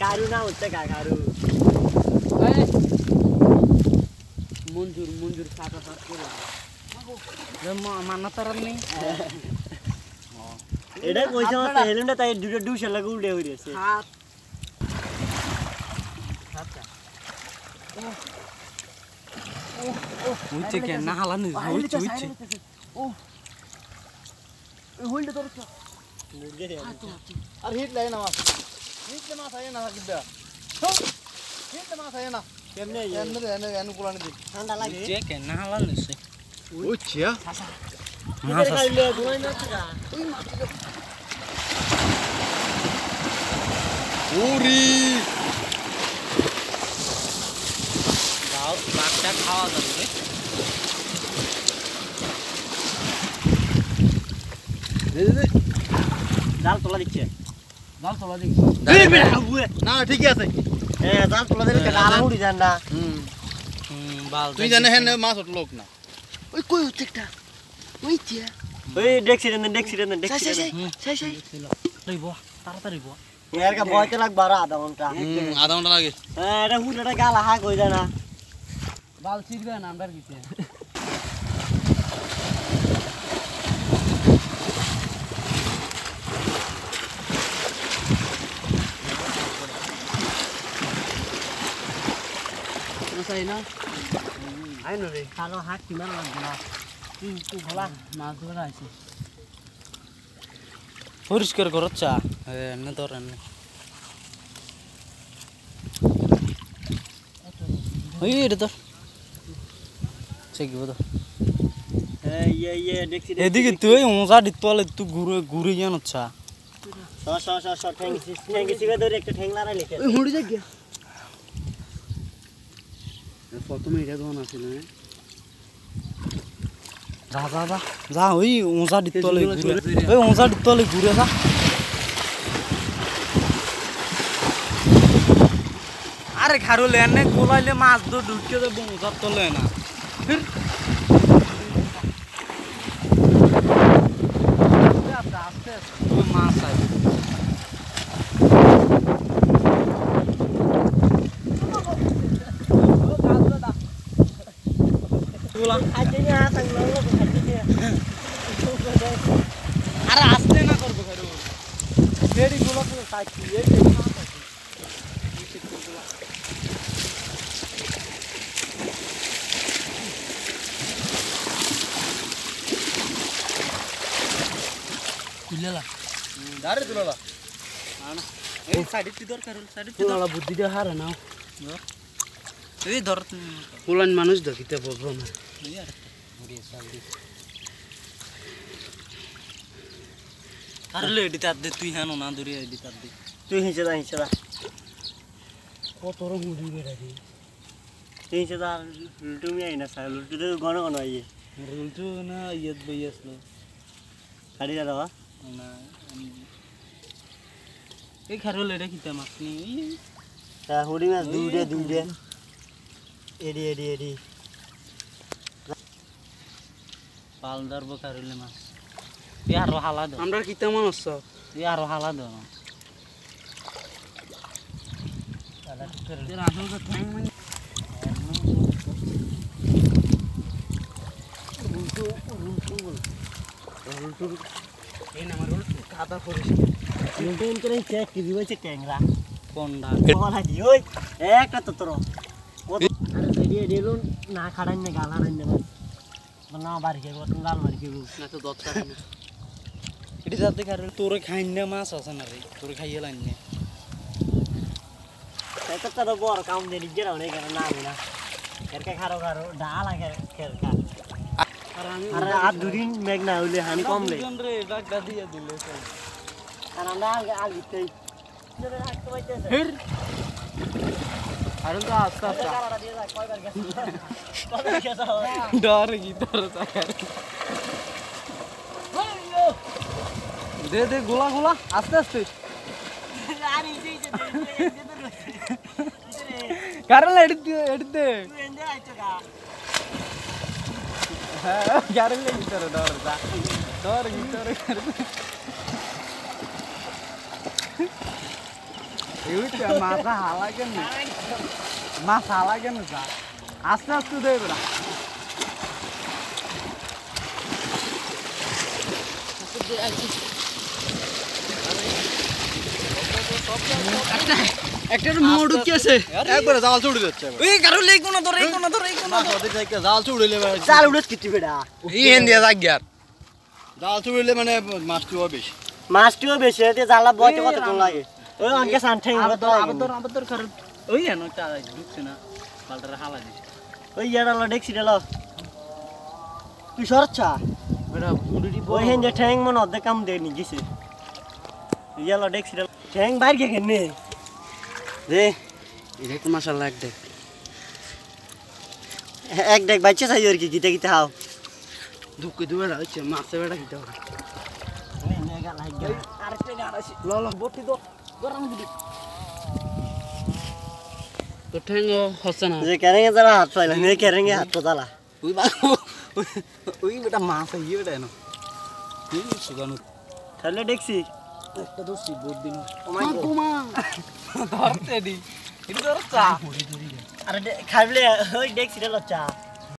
কারু না হচ্ছে কা কারু এই, মঞ্জুর মঞ্জুর সাটা সাত করে মানা তার নেই এটা কইছে আমার হেলুনটা তাই দুটো দুশো লাগে উল্টে হয়ে গেছে সাত সাতটা উঠছে কে না হালানি উঠছে উঠছে হোল্ডে ধরছ আর হিট লাগে না মাছ হিট মাছ আয় না কিবা হিট মাছ আয় না কেমনে এনে এনে এনে কুলানি দি ঠান্ডা লাগে উঠছে কে না হালানি সে উচ্ছিয়া মাছ আছে। খাইলে ঘুমাই না থাকা উরি যাও বাঘটা খাওয়া যাবে দে দে দে জাল তোলা দিচ্ছে জাল তোলা দিই না ঠিকই আছে। এ জাল তোলা দিলে গালা উড়ি যান না। হুম। হুম তুই জানে হেন মাছ উঠলোক না। ওই কই হচ্ছে একটা? ওই তিয়া ওই দেখছি রে দেখছি রে দেখছি রে সেই সেই লইব তাড়াতাড়ি বো এর কা বয়তে লাগবে আর আধা ঘণ্টা। আধা ঘণ্টা লাগে। হ্যাঁ এটা হুলটা গালা হাক হয়ে যায় না। বাল চিরবে না আমরা কিতে চাই না? আই না রে। কালো হাক কিমান লাগবে না? তুই তুই ভোলা মাছ ধরা আছে পরিষ্কার করত চা। এনে তোর এনে ওই এটা তোর চেকিব তো ইয়ে ইয়ে এদিকে তুই মজা দিত তুই ঘুরে ঘুরে গিয়ে নচ্ছা স স স স ঠ্যাং ঠ্যাং ধরে একটা ঠ্যাং লড়াই লিখে। হুড়ি যাক গিয়া। প্রথমে এটা দোকান আছিল যা যা যা। যা ওই ওঁচা দিতলে ঘুরে। ওই ওঁচা দিতলে ঘুরে যা। আরে খারুলে এনে গোলাইলে মাছ তো ঢুকে যাব ওঁচার তলে না ফির আস্তে আস্তে ওই মাছ আছে খাইতে না সাং লঙ্গ খাইতে না আরে আসতে না করব খারু ফেরি গুলো তো সাইছি এই কুলেলা দাঁড়ে তুললা এই সাইডে তুই ধর কারণ সাইডে তুই ধর বুদ্ধি দিয়ে হারে নাও এই ধর পুলান মানুষ দেখিতে বলব না আরে লে এডি তার দে তুই হেন না দূরে এডি তার দে। তুই হিসে দা হিসে দা কত রং মুড়ি বেড়া দি তুই হিসে দা তুমি আই না সাই লুটু তো ঘন ঘন আইয়ে। রুলটু না ইয়ত বই আসলো। খাড়ি যা দাও না এই খারো লেডা কিতা মাছ নি? তা হুড়ি মাছ দুইডে দুইডে এডি এডি এডি। পাল ধরবো কারুলে মাছ তুই আরও হালা দো আমরা কিতা মানুষ তুই আরও হালা দো কাদা পরিষ্কার কি ট্যাংরা কোনটা একটা তো তোর না খাড়াই না গাল হারাই না ഇടി ചത്ത് കാരണം തുറ കഴിഞ്ഞ മാസം തുറ കയ്യല तर बर काम दिने हुने खेर नामिन खेर्का खारो खारो ढाला खेर खेर्का अरे आज दुरिन मेघना उले हानि कम ले? कारण आग आग भित्रै फेर? আগে খের খা আর আমি আরে আর দুদিন মেঘ না হইলে হানি কমলে দুজন রে বাগদা দিয়ে দিলে আর আমরা আগে আগে তেই ফির আর তো আস্তে আস্তে। ডর কি দে দে গোলা গোলা আস্তে আস্তে হ্যাঁ কারণ গিটার ডর দা ডর গিটার এইটা মাথা হালা কেন মাছ হালা কেন যা। আস্তে আস্তে দে বেড়া একটা মোড় কি আছে একবারে জাল চুড়ে যাচ্ছে এই কারও লেগ কোন ধরে কোন ধরে কোন মাছ ওদের থেকে জাল চুড়িলে চাল উড়ে কিটি বেড়া। ইয়েন দিয়া যাক গিয়ার। জাল মানে মাছটি হবে বেশি। মাছটিও বেশি এতে জ্বালা বইতে কত লাগে? ওই অনকে সান ঠেং আবার তোর আবার তোর আবার তোর কারও ওই এনো চা ঢুকছে না পাল্টারে হালা দিছে। ওই ইয়ারা লো ডেক্সি লো। তুই সরছা বেটা মুড়ি ওই হেন যে ঠ্যাং মন অর্ধেক কাম দিয়ে নি গেছে ইয়ালো ডেক্সি ঠ্যাং বাইর কে কেনে রে এটা তো মাশাআল্লাহ এক দেখ। এক বাচ্চা চাই আর কি গিতে গিতে হাও। দুকে দুবে হচ্ছে মাছে বেটা কিটা হবে। ল ল বটি দো। গরম দিদি তো ঠ্যাং হচ্ছে না। যে কেরেঙ্গে যারা হাত পাইলা নে কেরেঙ্গে হাত তো জ্বালা। ওই বা ওই বেটা মাছ ইয়ে বেটা এনো। এই সুগানো তাহলে ডেক্সি একটা দোষী বহুত দিন ওমাই ধরতে দি। এটা ধর চা। আরে খাইলে ওই ডেক্সি লো চা।